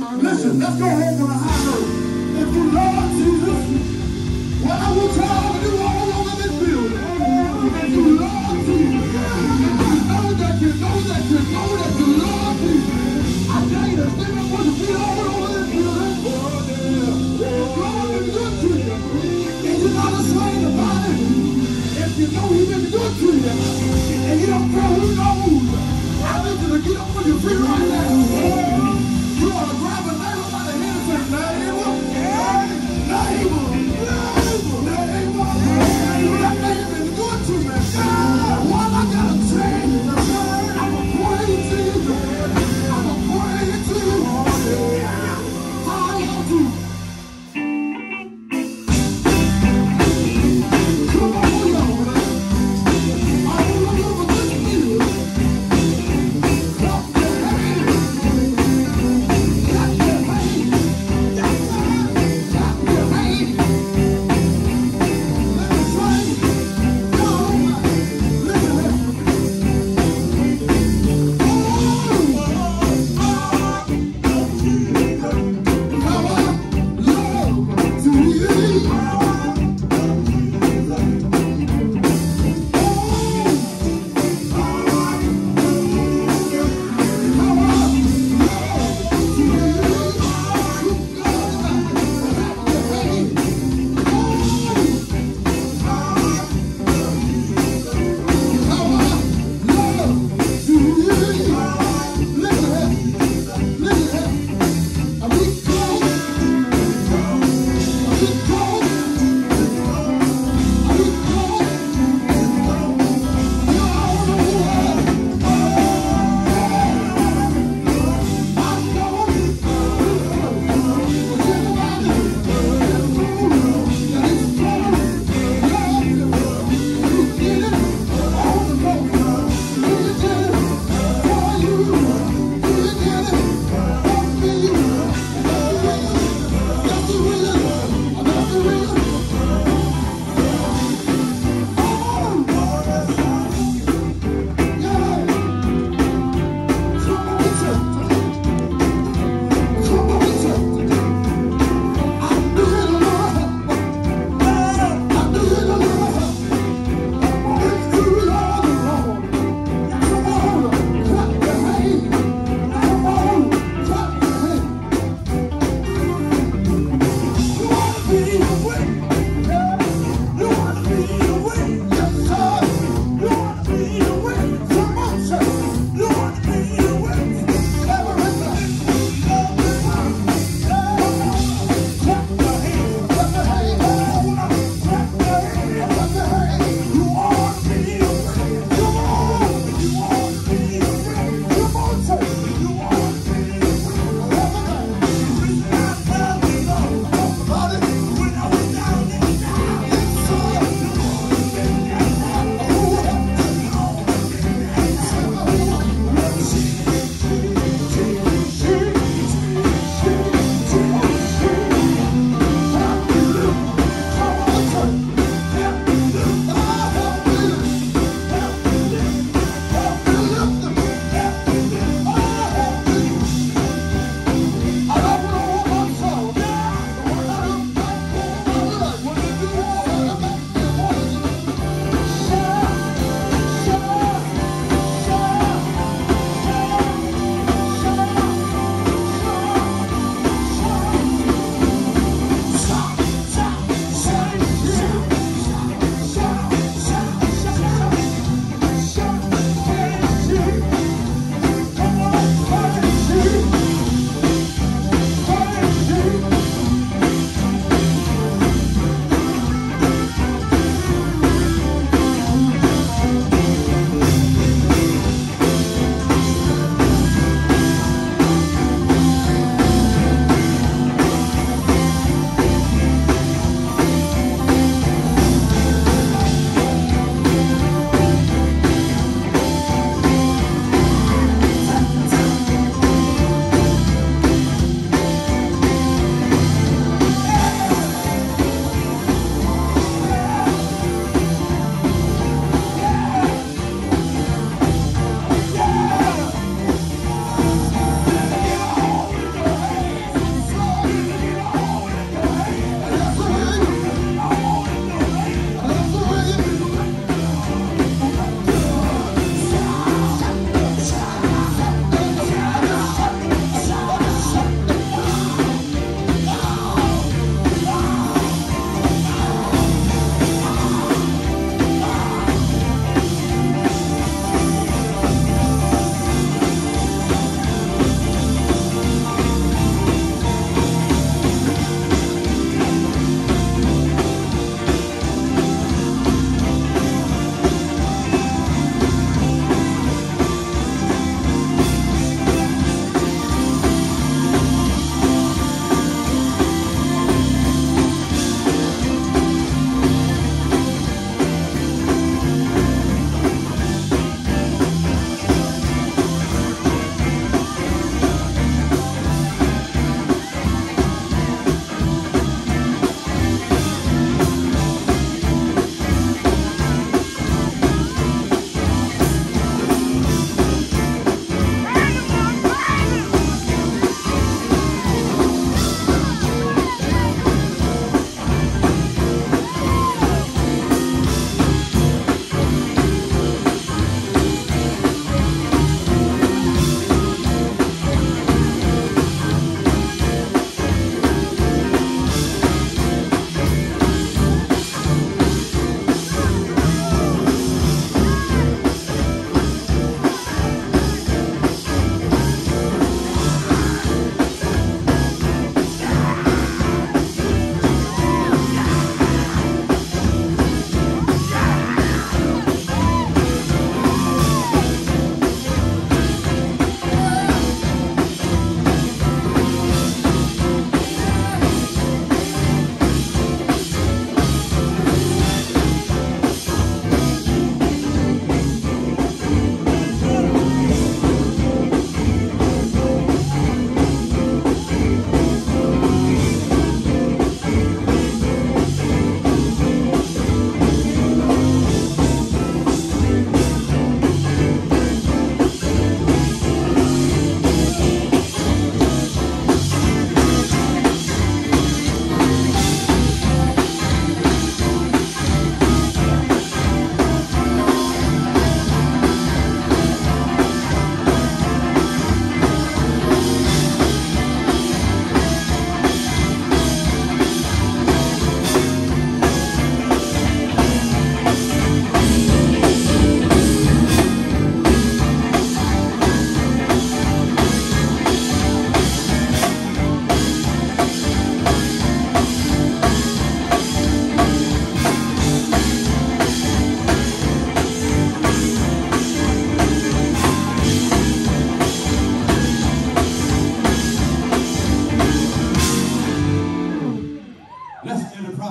Listen, let's go home on a high note. If you love Jesus, well I will try to do all over this building, if you love Jesus, if you know that you know that you know that you love Jesus, I dare you to stand up with your feet all over this building. God is good to you, and you're not ashamed about it. If you know He's been good to you, and you don't care who knows, I want you to get up on your feet right now.